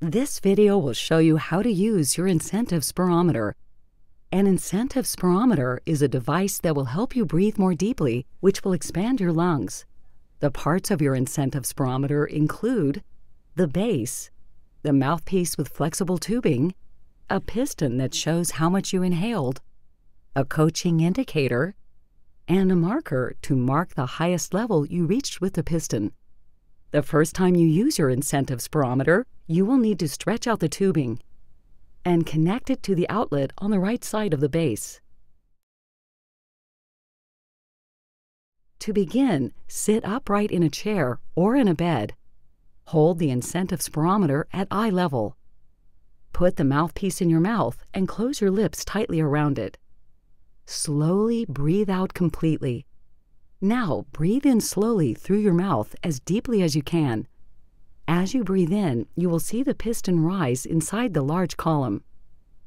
This video will show you how to use your incentive spirometer. An incentive spirometer is a device that will help you breathe more deeply, which will expand your lungs. The parts of your incentive spirometer include the base, the mouthpiece with flexible tubing, a piston that shows how much you inhaled, a coaching indicator, and a marker to mark the highest level you reached with the piston. The first time you use your incentive spirometer, you will need to stretch out the tubing and connect it to the outlet on the right side of the base. To begin, sit upright in a chair or in a bed. Hold the incentive spirometer at eye level. Put the mouthpiece in your mouth and close your lips tightly around it. Slowly breathe out completely. Now breathe in slowly through your mouth as deeply as you can. As you breathe in, you will see the piston rise inside the large column.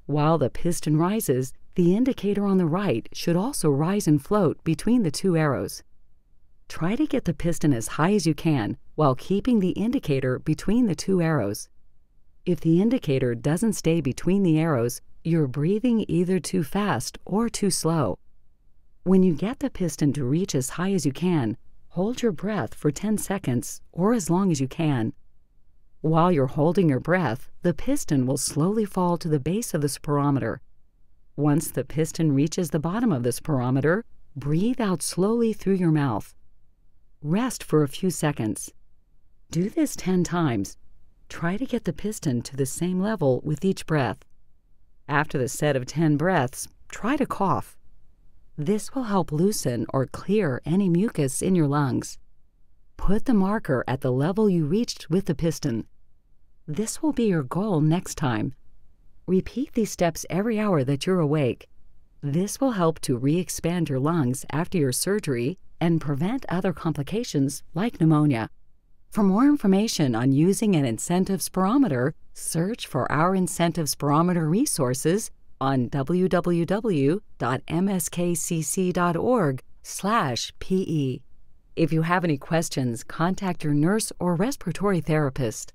While the piston rises, the indicator on the right should also rise and float between the two arrows. Try to get the piston as high as you can while keeping the indicator between the two arrows. If the indicator doesn't stay between the arrows, you're breathing either too fast or too slow. When you get the piston to reach as high as you can, hold your breath for 10 seconds or as long as you can. While you're holding your breath, the piston will slowly fall to the base of the spirometer. Once the piston reaches the bottom of the spirometer, breathe out slowly through your mouth. Rest for a few seconds. Do this 10 times. Try to get the piston to the same level with each breath. After the set of 10 breaths, try to cough. This will help loosen or clear any mucus in your lungs. Put the marker at the level you reached with the piston. This will be your goal next time. Repeat these steps every hour that you're awake. This will help to re expand your lungs after your surgery and prevent other complications like pneumonia. For more information on using an incentive spirometer, search for our incentive spirometer resources on www.mskcc.org/pe. If you have any questions, contact your nurse or respiratory therapist.